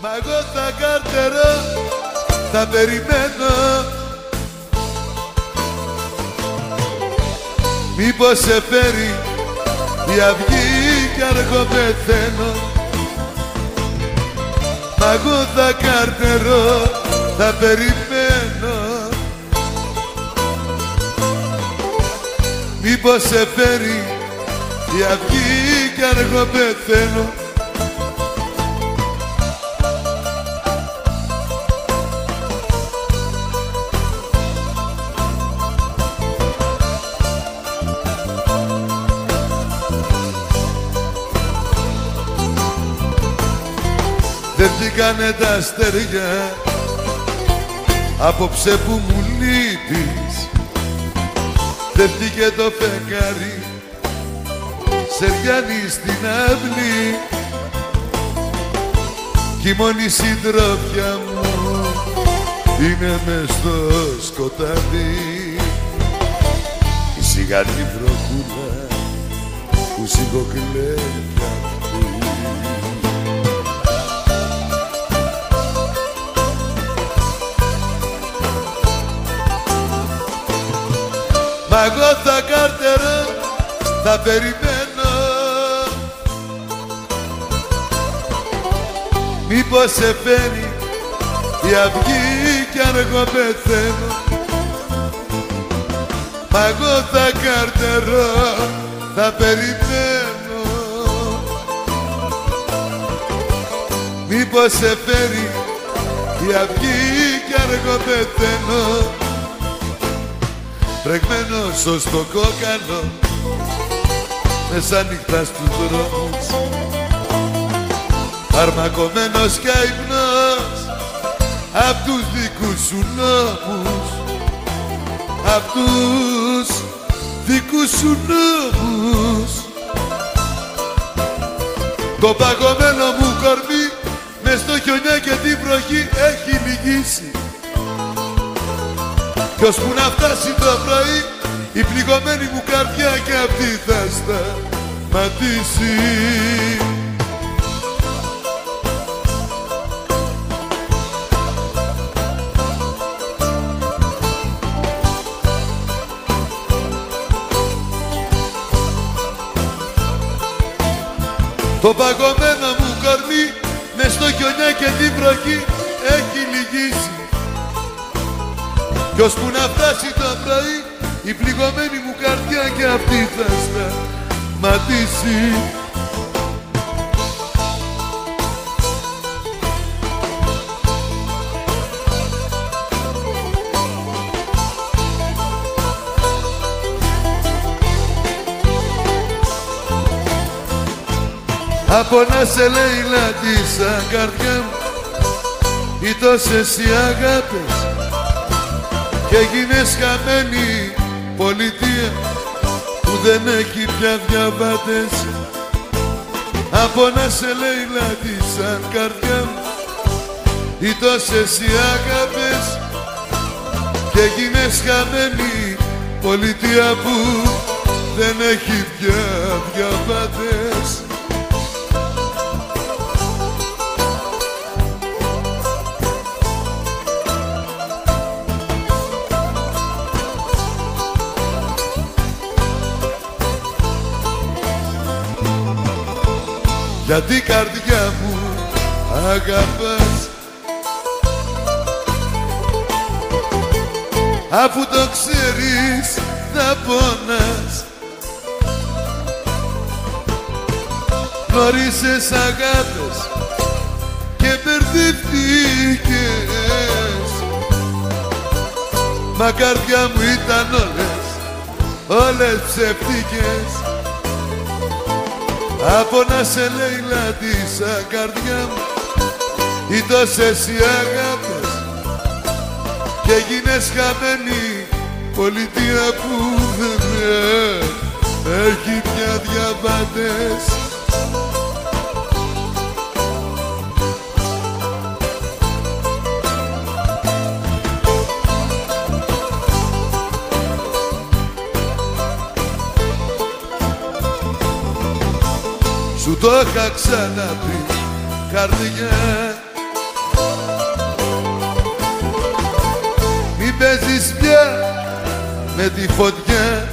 Μα εγώ θα καρτερώ, θα περιμένω. Μήπως σε φέρει η αυγή κι αργό πεθαίνω Μα εγώ θα καρτερώ, θα περιμένω. Μήπως σε φέρει η αυγή κι αργό πεθαίνω Δεν βγήκανε τα αστέρια. Απόψε που μου λείπεις Δεν βγήκε το φεγγάρι. Σεριάνι στην αυλή. Κι η μόνη συντροφιά μου Είναι μες στο σκοτάδι. Η σιγανή βροχούλα που σιγοκλαίει εγώ θα καρτερώ, θα περιμένω. Μήπως σε φέρει η αυγή κι αν εγώ πεθαίνω. Μα εγώ θα καρτερώ, θα περιμένω. Μήπως σε φέρει η αυγή κι αν εγώ πεθαίνω Πρεγμένος ως το κόκαλο Μέσα νύχτα στους δρόμους. Αρμακωμένος κι αϊπνός Απ' τους δικούς σου νόμους. Απ' τους δικούς σου νόμους. Το παγωμένο μου κορμί Μες στο χιονιά και την βροχή έχει λυγίσει κι ώσπου να φτάσει το πρωί η πληγωμένη μου καρδιά και αυτή θα σταματήσει. Το παγωμένο μου κορμί μες στο χιονιά και την βροχή έχει λυγίσει κι ώσπου να φτάσει το πρωί η πληγωμένη μου καρδιά και αυτή θα σταματήσει. Από να σε λέει λάτι σαν καρδιά μου ή τόσες οι αγάπες και έγινες χαμένη πολιτεία που δεν έχει πια διαβάτες. Από να σε λέει λάτι σαν καρδιά μου οι τόσες οι αγάπες. Και έγινες χαμένη πολιτεία που δεν έχει πια διαβάτες γιατί καρδιά μου αγαπάς. Αφού το ξέρεις θα πονάς. Γνώρισες αγάπες και μπερδευτήκες. Μα καρδιά μου ήταν όλες όλες ψευτικές από να σε λέει λάτι σαν καρδιά μου ή τόσες οι αγάπες και γίνες χαμένη πολιτεία που δεν έχει πια διαβάτες Το είχα ξαναπεί καρδιά. Μη παίζεις πια με τη φωτιά.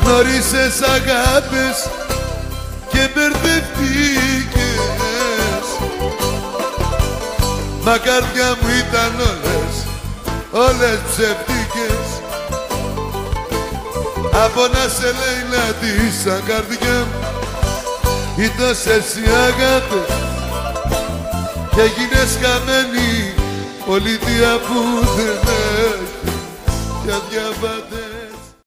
Γνωρίσες αγάπες και μπερδευτήκες. Μα καρδιά μου ήταν όλες, όλες ψευτήκες από να σε λέει να τη σαν καρδιά μου Ήταν εσύ αγάπες και έγινες χαμένη πολιτεία που δεν έχει για διαβάτη